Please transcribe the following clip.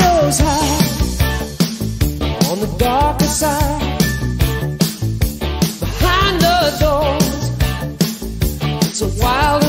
Yeah, you better know where you're going. Yeah, yeah, yeah.